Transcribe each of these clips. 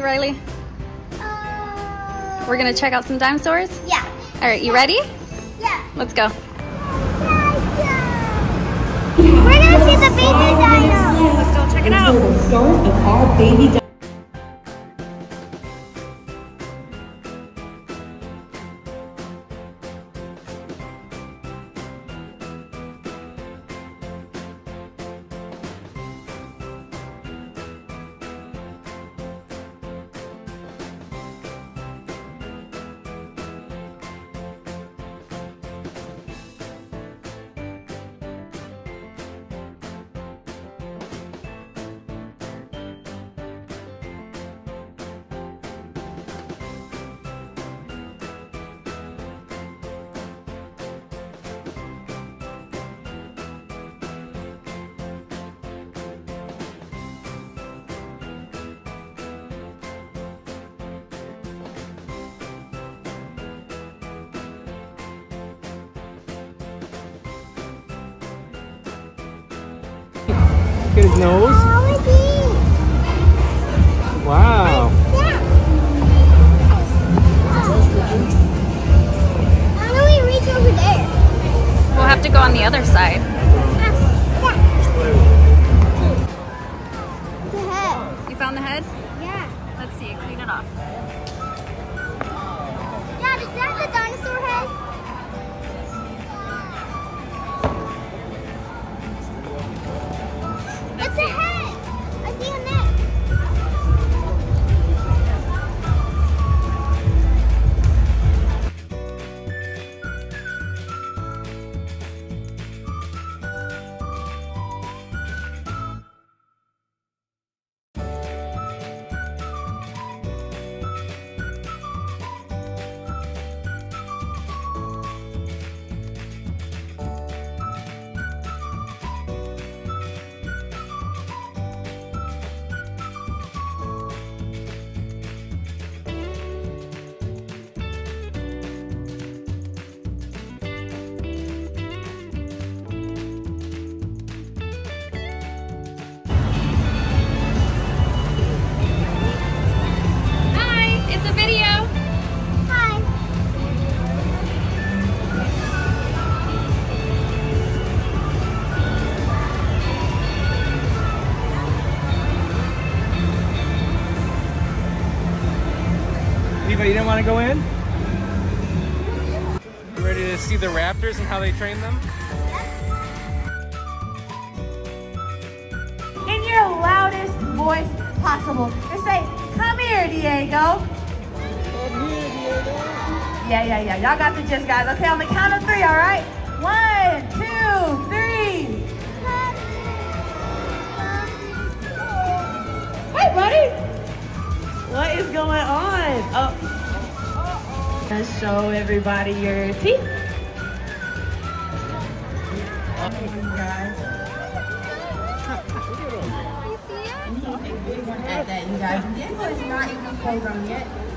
Where we, Rylee? Uh, We're gonna check out some dinosaurs? yeah. All right, you ready? Yeah. Let's go. We're gonna see the baby dino. Let's go check it out. the start of our baby di- Look at his nose. Wow. How do we reach over there? We'll have to go on the other side. Eva, you didn't want to go in? You ready to see the raptors and how they train them? in your loudest voice possible. Just say, come here, Diego. Yeah, yeah, yeah. Y'all got the gist, guys. Okay, on the count of three, all right? One, show everybody your teeth. Okay, guys. at that, you guys. Diego is not even grown yet.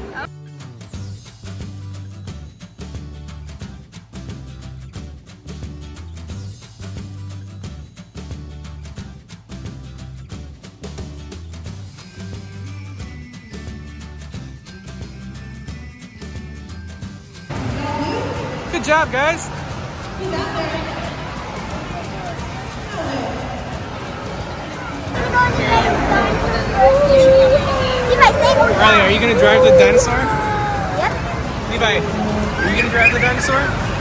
Good job, guys. Levi, stay over Rylee, are you gonna drive the dinosaur? Yep. Levi, are you gonna drive the dinosaur?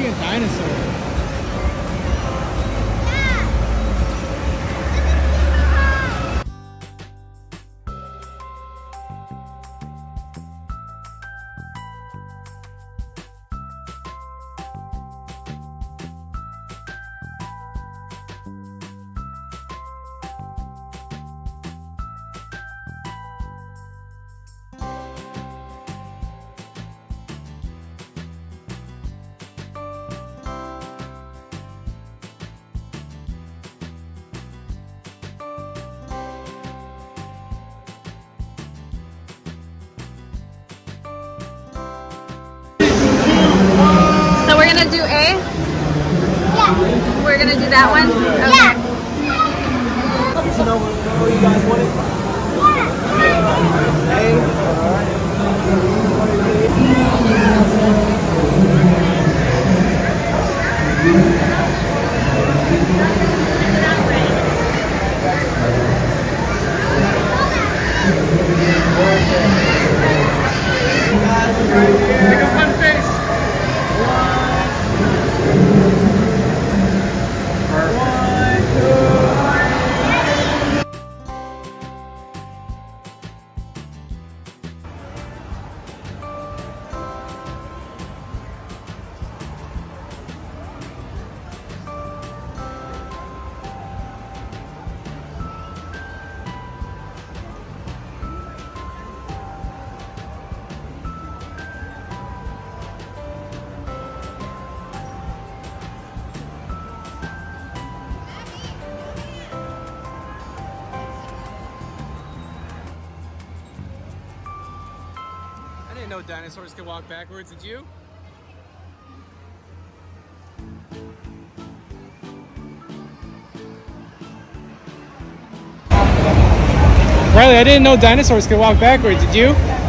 fighting a dinosaur. Gonna do A? Yeah. We're gonna do that one? Okay. Yeah. You know what you guys wanted? Make dinosaurs could walk backwards. Did you? Rylee, I didn't know dinosaurs could walk backwards. Did you?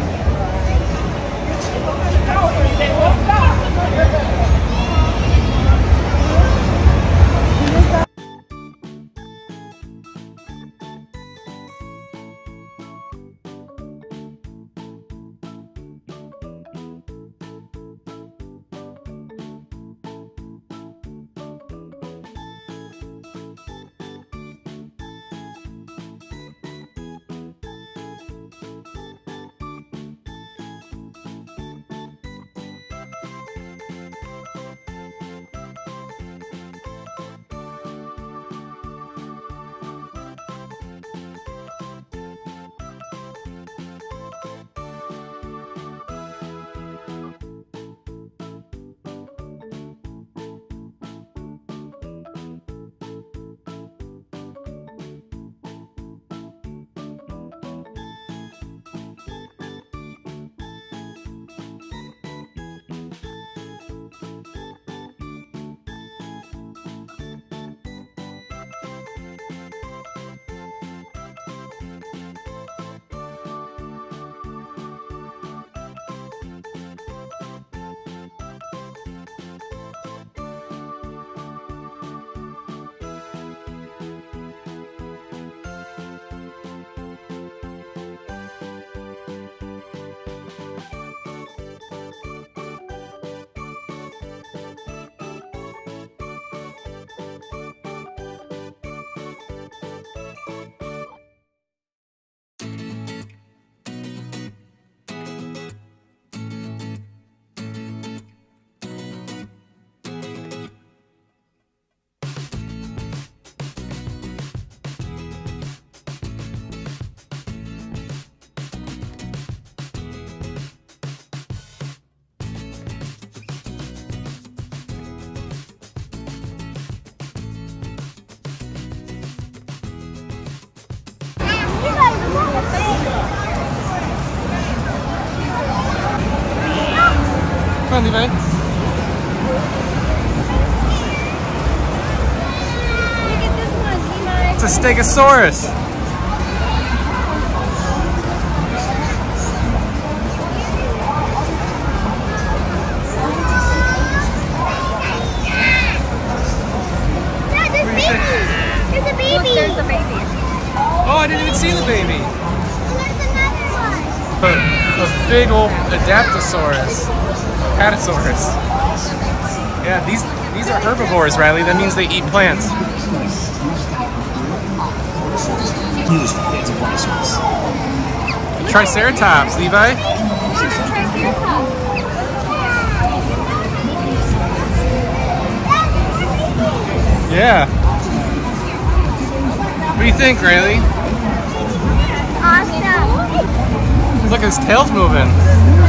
Look at this one, Levi. It's a Stegosaurus. There's What do you think? baby. There's a baby. Look, there's the baby. Oh, I didn't even see the baby. And there's another one. A, a big old Adaptosaurus. Apatosaurus. Yeah, these these are herbivores, Rylee. That means they eat plants. Triceratops, Levi. Yeah. What do you think, Rylee? Awesome. Look, his tail's moving.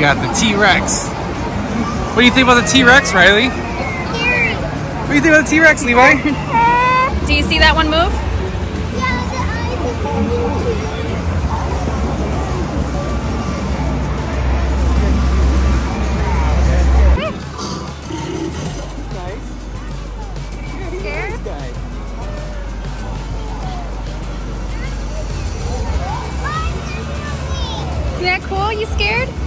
We got the T-Rex. What do you think about the T-Rex, Rylee? What do you think about the T-Rex, Levi? Do you see that one move? Isn't that cool? You scared?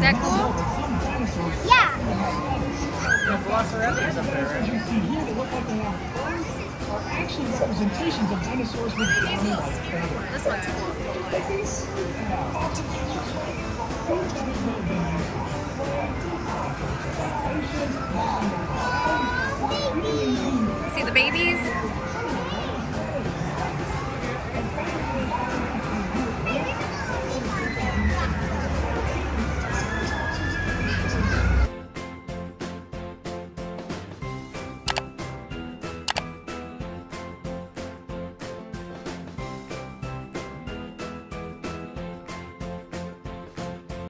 Is that cool? Yeah. The Velociraptors up there, right? You see here, they look like they are actually representations of dinosaurs with like feathers. This one's cool. See the babies?